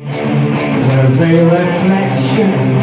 A reflection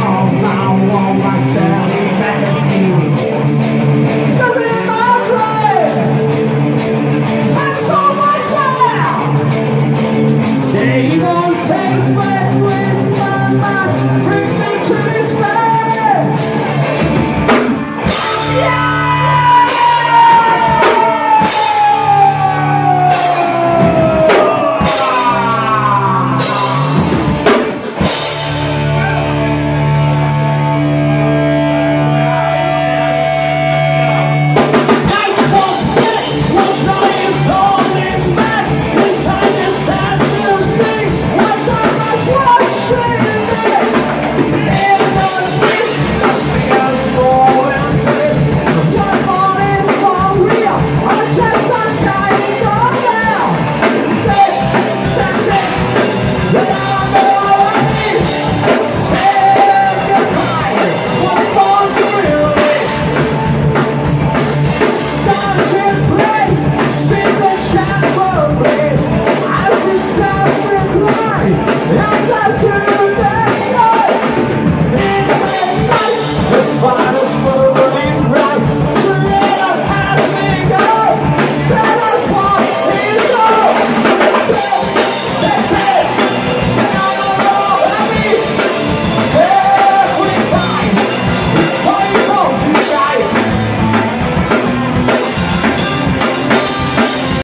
Thank you.